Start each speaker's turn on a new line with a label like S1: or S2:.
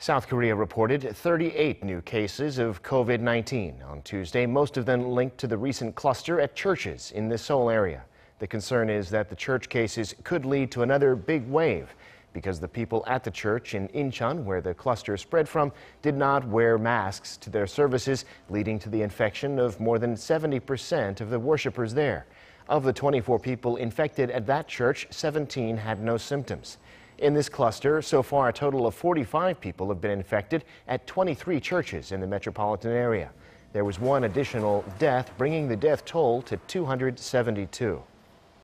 S1: South Korea reported 38 new cases of COVID 19 on Tuesday, most of them linked to the recent cluster at churches in the Seoul area. The concern is that the church cases could lead to another big wave because the people at the church in Incheon, where the cluster spread from, did not wear masks to their services, leading to the infection of more than 70% of the worshippers there. Of the 24 people infected at that church, 17 had no symptoms. In this cluster, so far a total of 45 people have been infected at 23 churches in the metropolitan area. There was one additional death, bringing the death toll to 272.